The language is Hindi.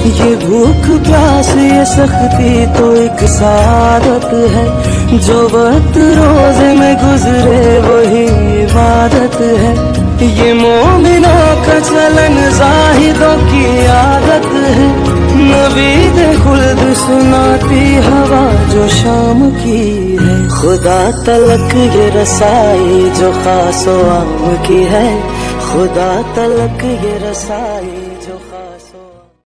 ये भूख प्यास, ये सख्ती तो एक सादत है। जो वक्त रोज में गुजरे, वही इबादत है। ये मोमिनों का चलन जाहिदों की आदत है। नबीद खुल्द सुनाती हवा जो शाम की है। खुदा तलक ये रसाई जो खासो आम की है। खुदा तलक ये रसाई